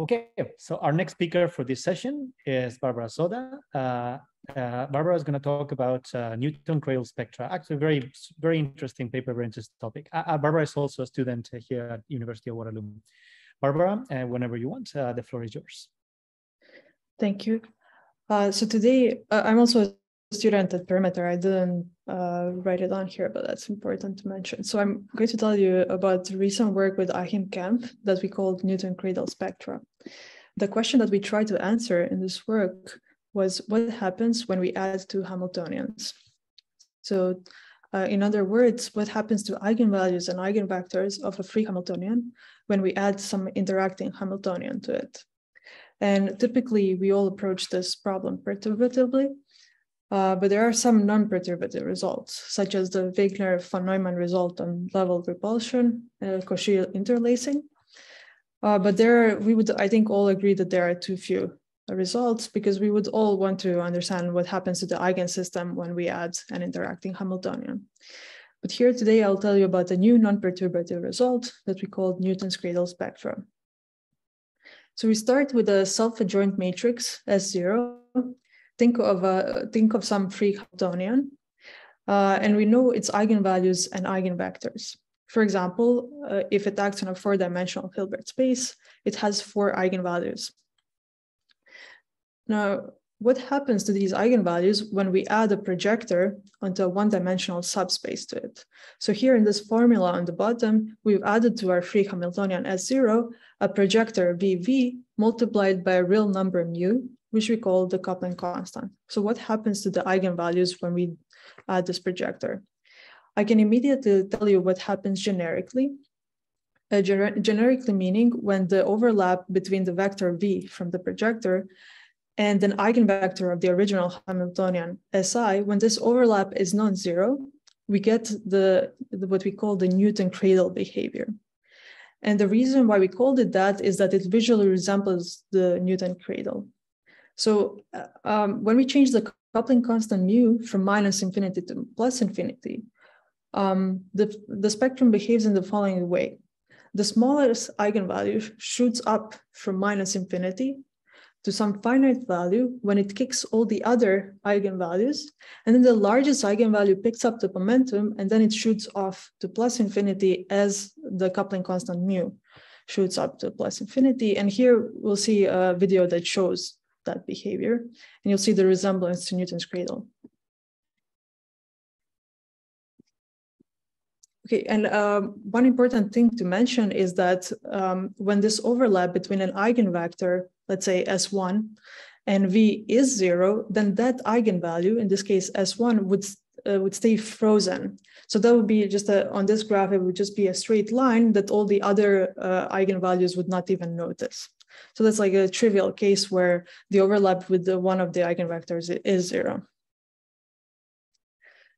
Okay, so our next speaker for this session is Barbara Soda. Uh, uh, Barbara is going to talk about uh, Newton cradle spectra. Actually, very, very interesting paper, very interesting topic. Uh, uh, Barbara is also a student here at University of Waterloo. Barbara, uh, whenever you want, the floor is yours. Thank you. so today, I'm also a student at Perimeter. I didn't write it on here, but that's important to mention. So I'm going to tell you about recent work with Achim Kempf that we called Newton Cradle Spectra. The question that we tried to answer in this work was what happens when we add two Hamiltonians? So uh, in other words, what happens to eigenvalues and eigenvectors of a free Hamiltonian when we add some interacting Hamiltonian to it? And typically, we all approach this problem perturbatively, uh, but there are some non-perturbative results, such as the Wigner-von Neumann result on level repulsion, uh, Cauchy interlacing. Uh, but there, we would, I think, all agree that there are too few results because we would all want to understand what happens to the eigensystem when we add an interacting Hamiltonian. But here today, I'll tell you about a new non-perturbative result that we call Newton's cradle spectrum. So we start with a self-adjoint matrix S0 think of a think of some free Hamiltonian, uh, and we know its eigenvalues and eigenvectors. For example, uh, if it acts on a four-dimensional Hilbert space, it has four eigenvalues. Now, what happens to these eigenvalues when we add a projector onto a one-dimensional subspace to it? So here in this formula on the bottom, we've added to our free Hamiltonian S0 a projector VV multiplied by a real number mu which we call the coupling constant. So what happens to the eigenvalues when we add this projector? I can immediately tell you what happens generically. Uh, gener generically meaning when the overlap between the vector v from the projector and an eigenvector of the original Hamiltonian SI, when this overlap is non-zero, we get the, the, what we call the Newton cradle behavior. And the reason why we called it that is that it visually resembles the Newton cradle. So uh, um, when we change the coupling constant mu from minus infinity to plus infinity, um, the, the spectrum behaves in the following way. The smallest eigenvalue shoots up from minus infinity to some finite value when it kicks all the other eigenvalues. And then the largest eigenvalue picks up the momentum and then it shoots off to plus infinity as the coupling constant mu shoots up to plus infinity. And here we'll see a video that shows that behavior. And you'll see the resemblance to Newton's cradle. Okay, and um, one important thing to mention is that um, when this overlap between an eigenvector, let's say S1, and V is zero, then that eigenvalue, in this case S1, would, uh, would stay frozen. So that would be just a, on this graph, it would just be a straight line that all the other uh, eigenvalues would not even notice. So that's like a trivial case where the overlap with the one of the eigenvectors is zero.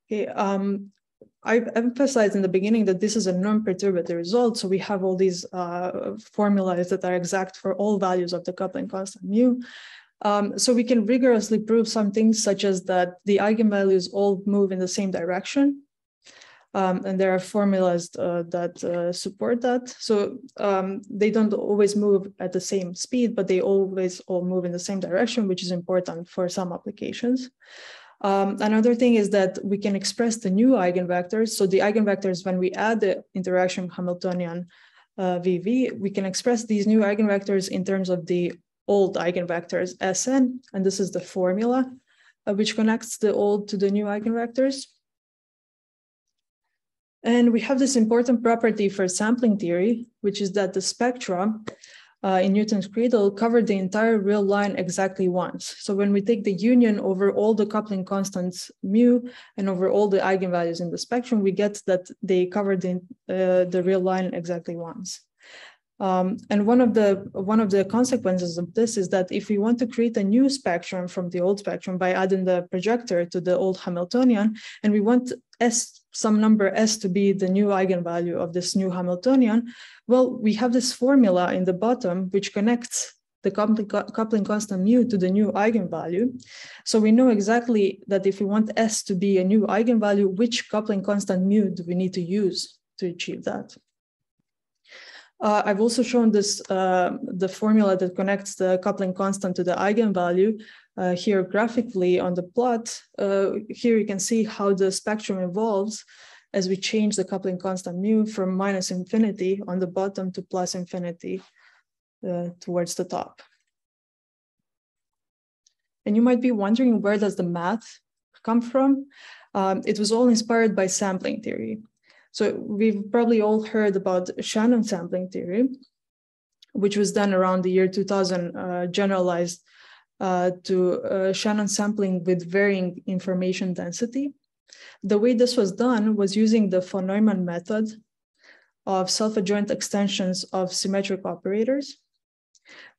Okay, um, I've emphasized in the beginning that this is a non-perturbative result. So we have all these uh, formulas that are exact for all values of the coupling constant mu. Um, so we can rigorously prove some things such as that the eigenvalues all move in the same direction um, and there are formulas uh, that uh, support that. So um, they don't always move at the same speed, but they always all move in the same direction, which is important for some applications. Um, another thing is that we can express the new eigenvectors. So the eigenvectors, when we add the interaction Hamiltonian uh, VV, we can express these new eigenvectors in terms of the old eigenvectors Sn, and this is the formula uh, which connects the old to the new eigenvectors. And we have this important property for sampling theory, which is that the spectra uh, in Newton's cradle cover the entire real line exactly once. So when we take the union over all the coupling constants mu and over all the eigenvalues in the spectrum, we get that they cover the, uh, the real line exactly once. Um, and one of the one of the consequences of this is that if we want to create a new spectrum from the old spectrum by adding the projector to the old Hamiltonian, and we want S some number S to be the new eigenvalue of this new Hamiltonian, well, we have this formula in the bottom which connects the coupling constant mu to the new eigenvalue. So we know exactly that if we want S to be a new eigenvalue, which coupling constant mu do we need to use to achieve that? Uh, I've also shown this, uh, the formula that connects the coupling constant to the eigenvalue uh, here graphically on the plot. Uh, here you can see how the spectrum evolves as we change the coupling constant mu from minus infinity on the bottom to plus infinity uh, towards the top. And you might be wondering where does the math come from? Um, it was all inspired by sampling theory. So we've probably all heard about Shannon sampling theory, which was done around the year 2000, uh, generalized to uh, Shannon sampling with varying information density. The way this was done was using the von Neumann method of self-adjoint extensions of symmetric operators.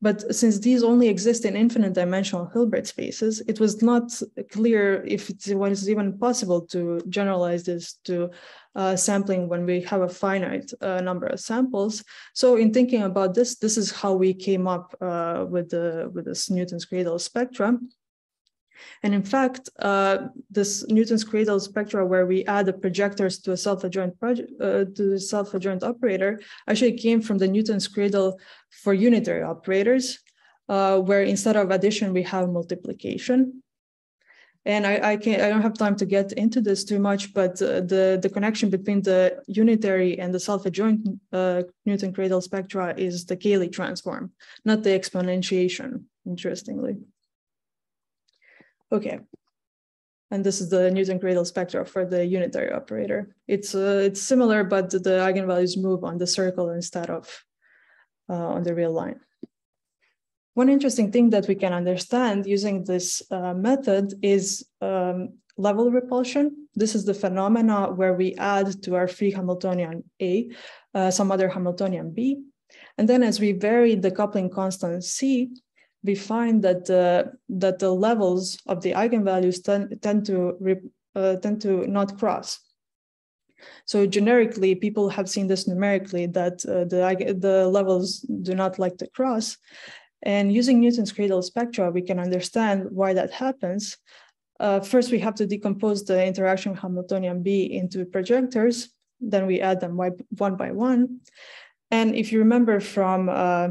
But since these only exist in infinite dimensional Hilbert spaces, it was not clear if it was even possible to generalize this to uh, sampling when we have a finite uh, number of samples. So in thinking about this, this is how we came up uh, with, the, with this Newton's cradle spectrum. And in fact, uh, this Newton's cradle spectra where we add the projectors to a self-adjoint project uh, to self-adjoint operator actually came from the Newton's cradle for unitary operators, uh, where instead of addition, we have multiplication. And I, I can't I don't have time to get into this too much, but uh, the, the connection between the unitary and the self-adjoint uh, Newton cradle spectra is the Cayley transform, not the exponentiation, interestingly. Okay. And this is the Newton cradle spectra for the unitary operator. It's uh, it's similar, but the eigenvalues move on the circle instead of uh, on the real line. One interesting thing that we can understand using this uh, method is um, level repulsion. This is the phenomena where we add to our free Hamiltonian A uh, some other Hamiltonian B. And then as we vary the coupling constant C, we find that uh, that the levels of the eigenvalues tend, tend to uh, tend to not cross. So generically, people have seen this numerically that uh, the the levels do not like to cross, and using Newton's cradle spectra, we can understand why that happens. Uh, first, we have to decompose the interaction Hamiltonian B into projectors. Then we add them one by one. And if you remember from uh,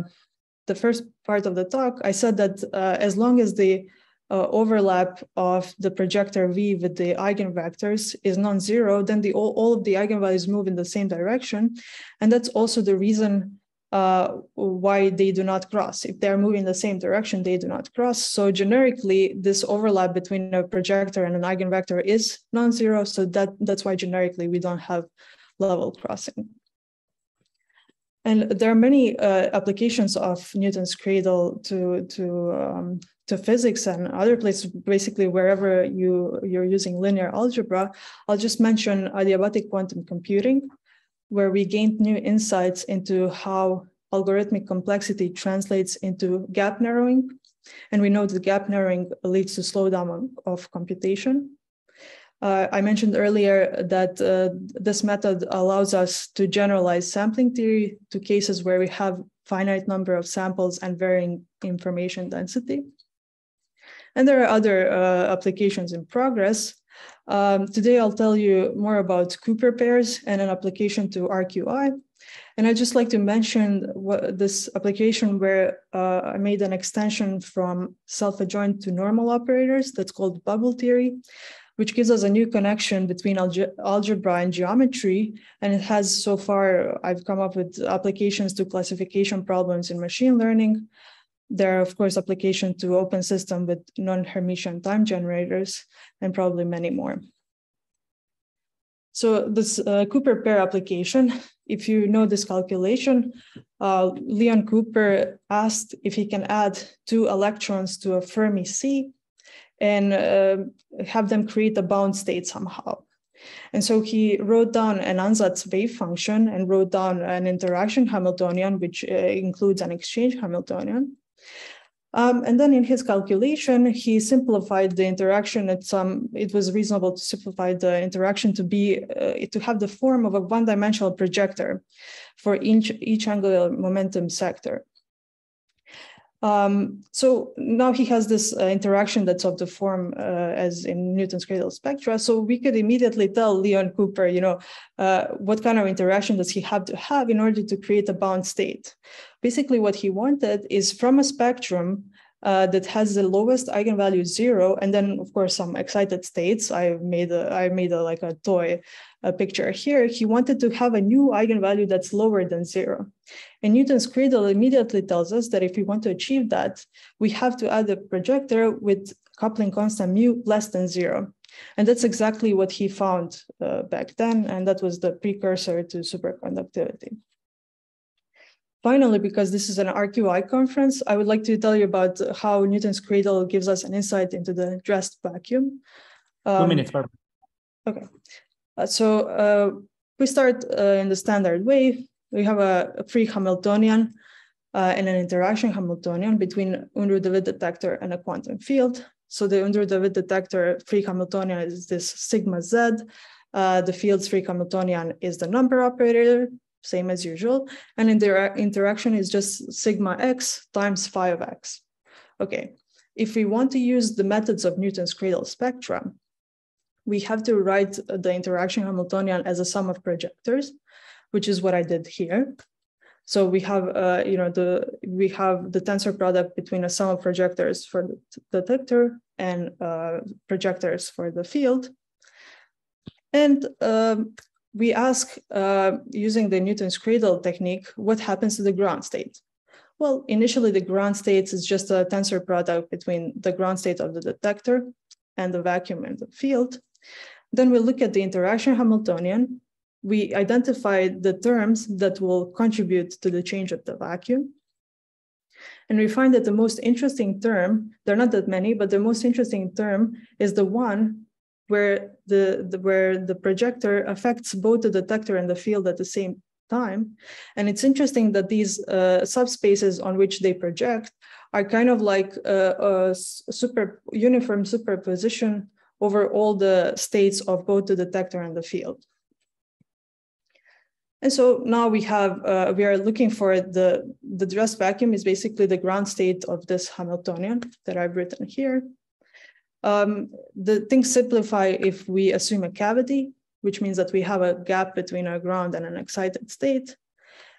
the first part of the talk, I said that uh, as long as the uh, overlap of the projector V with the eigenvectors is non-zero, then the, all, all, of the eigenvalues move in the same direction. And that's also the reason uh, why they do not cross. If they're moving in the same direction, they do not cross. So generically, this overlap between a projector and an eigenvector is non-zero. So that, that's why generically we don't have level crossing. And there are many uh, applications of Newton's cradle to to um, to physics and other places, basically wherever you you're using linear algebra. I'll just mention adiabatic quantum computing, where we gained new insights into how algorithmic complexity translates into gap narrowing. And we know that gap narrowing leads to slowdown of computation. Uh, I mentioned earlier that uh, this method allows us to generalize sampling theory to cases where we have finite number of samples and varying information density. And there are other uh, applications in progress. Um, today, I'll tell you more about Cooper pairs and an application to RQI. And I'd just like to mention what, this application where uh, I made an extension from self-adjoint to normal operators that's called bubble theory which gives us a new connection between algebra and geometry. And it has so far, I've come up with applications to classification problems in machine learning. There are, of course, applications to open system with non-Hermitian time generators, and probably many more. So this uh, Cooper pair application, if you know this calculation, uh, Leon Cooper asked if he can add two electrons to a Fermi sea and uh, have them create a bound state somehow. And so he wrote down an ansatz wave function and wrote down an interaction Hamiltonian, which uh, includes an exchange Hamiltonian. Um, and then in his calculation, he simplified the interaction at some, it was reasonable to simplify the interaction to be, uh, to have the form of a one-dimensional projector for each, each angular momentum sector. Um, so now he has this uh, interaction that's of the form uh, as in Newton's cradle spectra. So we could immediately tell Leon Cooper, you know, uh, what kind of interaction does he have to have in order to create a bound state. Basically, what he wanted is from a spectrum uh, that has the lowest eigenvalue zero, and then of course some excited states. I made a I made a like a toy a picture here. He wanted to have a new eigenvalue that's lower than zero. And Newton's cradle immediately tells us that if we want to achieve that, we have to add a projector with coupling constant mu less than zero. And that's exactly what he found uh, back then, and that was the precursor to superconductivity. Finally, because this is an RQI conference, I would like to tell you about how Newton's cradle gives us an insight into the dressed vacuum. Um, Two minutes, Barbara. Okay. Uh, so uh, we start uh, in the standard way. We have a, free Hamiltonian and an interaction Hamiltonian between Unruh-Dewitt detector and a quantum field. So the Unruh-Dewitt detector free Hamiltonian is this sigma z. The field's free Hamiltonian is the number operator, same as usual. And in the interaction is just sigma x times phi of x. Okay, if we want to use the methods of Newton's cradle spectrum, we have to write the interaction Hamiltonian as a sum of projectors, which is what I did here. So we have, uh, you know, the we have the tensor product between a sum of projectors for the detector and uh, projectors for the field. And um, we ask, uh, using the Newton's cradle technique, what happens to the ground state? Well, initially the ground state is just a tensor product between the ground state of the detector and the vacuum and the field. Then we look at the interaction Hamiltonian. We identify the terms that will contribute to the change of the vacuum. And we find that the most interesting term, there are not that many, but the most interesting term is the one where the, the, where the projector affects both the detector and the field at the same time. And it's interesting that these uh, subspaces on which they project are kind of like a, a super uniform superposition over all the states of both the detector and the field. And so now we have, uh, we are looking for the, the dressed vacuum is basically the ground state of this Hamiltonian that I've written here. Um, the things simplify if we assume a cavity, which means that we have a gap between our ground and an excited state.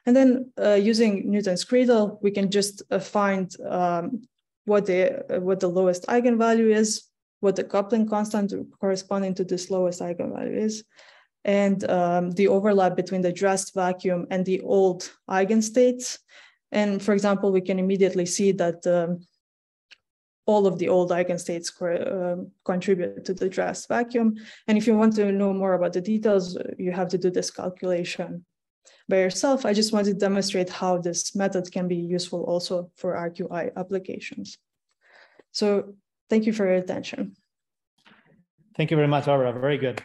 And then uh, using Newton's cradle, we can just uh, find um, what, the, what the lowest eigenvalue is what the coupling constant corresponding to this lowest eigenvalue is, and um, the overlap between the dressed vacuum and the old eigenstates. And for example, we can immediately see that um, all of the old eigenstates uh, contribute to the dressed vacuum. And if you want to know more about the details, you have to do this calculation by yourself. I just want to demonstrate how this method can be useful also for RQI applications. So Thank you for your attention. Thank you very much, Aura. Very good.